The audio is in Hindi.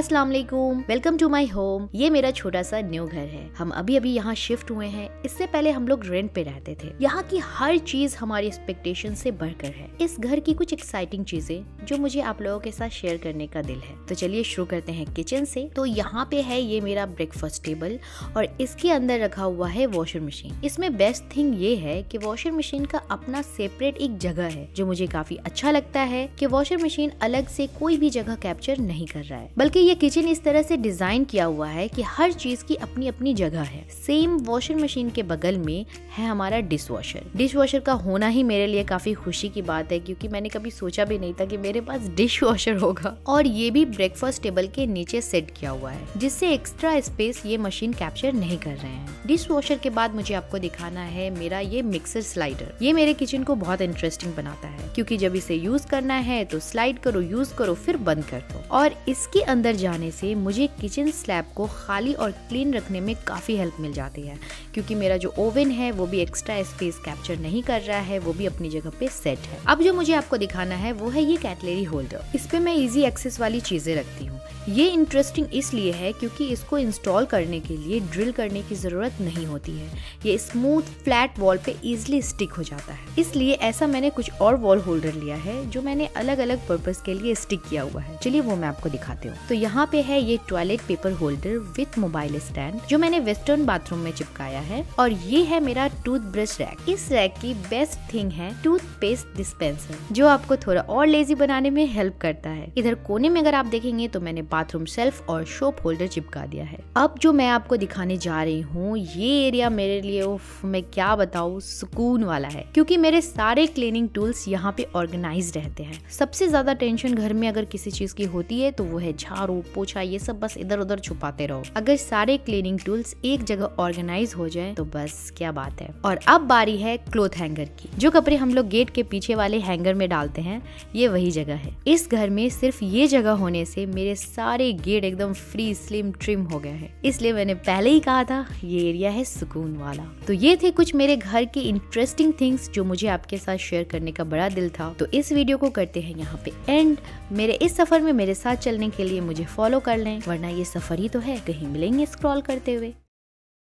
अस्सलाम वालेकुम वेलकम टू माय होम ये मेरा छोटा सा न्यू घर है। हम अभी अभी यहाँ शिफ्ट हुए हैं। इससे पहले हम लोग रेंट पे रहते थे। यहाँ की हर चीज़ हमारी एक्सपेक्टेशन से बढ़कर है। इस घर की कुछ एक्साइटिंग चीज़ें, जो मुझे आप लोगों के साथ शेयर करने का दिल है। तो चलिए शुरू करते हैं किचन से। तो यहाँ पे है ये मेरा ब्रेकफास्ट टेबल और इसके अंदर रखा हुआ है वॉशिंग मशीन इसमें बेस्ट थिंग ये है कि वॉशिंग मशीन का अपना सेपरेट एक जगह है, जो मुझे काफ़ी अच्छा लगता है कि वॉशिंग मशीन अलग से कोई भी जगह कैप्चर नहीं कर रहा है। बल्कि ये किचन इस तरह से डिज़ाइन किया हुआ है कि हर चीज़ की अपनी अपनी जगह है। सेम वॉशिंग मशीन के बगल में है हमारा डिश वॉशर डिश वॉशर का होना ही मेरे लिए काफ़ी खुशी की बात है क्योंकि मैंने कभी सोचा भी नहीं था कि मेरे पास डिश वॉशर होगा। और ये भी ब्रेकफास्ट टेबल के नीचे सेट किया हुआ है, जिससे एक्स्ट्रा स्पेस ये मशीन कैप्चर नहीं कर रहे हैं। डिश वॉशर के बाद मुझे आपको दिखाना है मेरा ये मिक्सर स्लाइडर ये मेरे किचन को बहुत इंटरेस्टिंग बनाता है, क्योंकि जब इसे यूज़ करना है तो स्लाइड करो यूज़ करो, फिर बंद कर दो। और इसके अंदर जाने से मुझे किचन स्लैब को खाली और क्लीन रखने में काफ़ी हेल्प मिल जाती है। क्योंकि मेरा जो ओवन है, वो भी एक्स्ट्रा स्पेस कैप्चर नहीं कर रहा है, वो भी अपनी जगह पे सेट है। अब जो मुझे आपको दिखाना है, वो है ये कैटलरी होल्डर इस पे मैं इजी एक्सेस वाली चीज़ें रखती हूँ। ये इंटरेस्टिंग इसलिए है क्योंकि इसको इंस्टॉल करने के लिए ड्रिल करने की ज़रूरत नहीं होती है। ये स्मूथ फ्लैट वॉल पे इजिली स्टिक हो जाता है। इसलिए ऐसा मैंने कुछ और वॉल होल्डर लिया है, जो मैंने अलग अलग पर्पज के लिए स्टिक किया हुआ है। चलिए वो मैं आपको दिखाती हूँ। तो यहाँ पे है ये toilet paper holder with mobile stand जो मैंने वेस्टर्न बाथरूम में चिपकाया है। और ये है मेरा टूथ ब्रश रैक इस रैक की बेस्ट थिंग है टूथ पेस्ट डिस्पेंसर जो आपको थोड़ा और लेजी बनाने में हेल्प करता है। इधर कोने में अगर आप देखेंगे तो मैंने बाथरूम सेल्फ और शोप होल्डर चिपका दिया है। अब जो मैं आपको दिखाने जा रही हूँ ये एरिया मेरे लिए उफ, मैं क्या बताऊँ सुकून वाला है। क्योंकि मेरे सारे क्लीनिंग टूल्स यहाँ पे ऑर्गेनाइज रहते हैं। सबसे ज़्यादा टेंशन घर में अगर किसी चीज़ की होती है तो वो है झाड़ू पोछा ये सब बस इधर उधर छुपाते रहो। अगर सारे क्लीनिंग टूल्स एक जगह ऑर्गेनाइज हो जाए तो बस क्या बात है। और अब बारी है क्लोथ हैंगर की। जो कपड़े हम लोग गेट के पीछे वाले हैंगर में डालते हैं ये वही जगह है। इस घर में सिर्फ़ ये जगह होने से मेरे सारे गेट एकदम फ्री स्लिम ट्रिम हो गए हैं। इसलिए मैंने पहले ही कहा था, ये एरिया है सुकून वाला। तो ये थे कुछ मेरे घर के इंटरेस्टिंग थिंग्स जो मुझे आपके साथ शेयर करने का बड़ा दिल था। तो इस वीडियो को करते हैं यहाँ पे एंड मेरे इस सफ़र में मेरे साथ चलने के लिए मुझे फॉलो कर लें, वरना ये सफ़र ही तो है। कहीं मिलेंगे स्क्रॉल करते हुए।